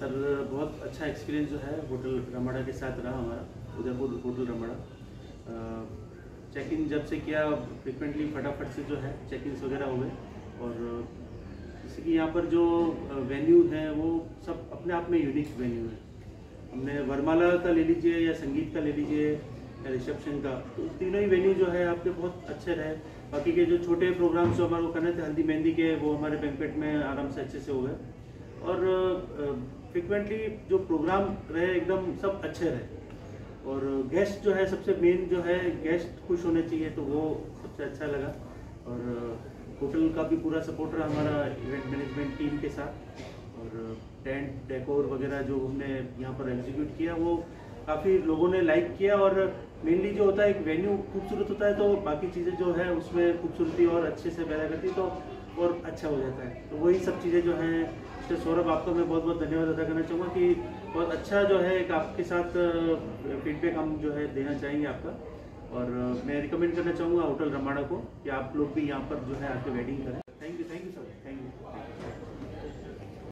Sir, बहुत अच्छा experience जो है होटल रमाड़ा के साथ रहा हमारा, Udaipur hotel Ramada. Check in जब से किया फ्रिक्वेंटली फटाफट से जो है चेक इन वगैरह हो गए। और जैसे कि यहाँ पर जो वेन्यू है, वो सब अपने आप में यूनिक वेन्यू है। हमने वरमाला का ले लीजिए या संगीत का ले लीजिए या रिसेप्शन का तो तीनों ही वेन्यू जो है आपके बहुत अच्छे रहे। बाकी के जो छोटे प्रोग्राम्स जो हमारे को करने थे, हल्दी मेहंदी के, वो हमारे बैंकेट में आराम से अच्छे से हो गए। और फ्रिक्वेंटली जो प्रोग्राम रहे, एकदम सब अच्छे रहे। और गेस्ट जो है, सबसे मेन जो है गेस्ट खुश होने चाहिए तो वो सबसे अच्छा लगा। और होटल का भी पूरा सपोर्ट रहा हमारा इवेंट मैनेजमेंट टीम के साथ। और टेंट डेकोर वगैरह जो हमने यहाँ पर एग्जीक्यूट किया, वो काफ़ी लोगों ने लाइक किया। और मेनली जो होता है, एक वेन्यू खूबसूरत होता है तो बाकी चीज़ें जो है, उसमें खूबसूरती और अच्छे से पैदा करती तो और अच्छा हो जाता है। तो वही सब चीज़ें जो हैं मिस्टर सौरभ, आपको मैं बहुत बहुत धन्यवाद अदा करना चाहूँगा कि बहुत अच्छा जो है एक आपके साथ फीडबैक हम जो है देना चाहेंगे आपका। और मैं रिकमेंड करना चाहूँगा होटल रमाड़ा को कि आप लोग भी यहाँ पर जो है आपके वेडिंग करें। Thank you thank you sir thank you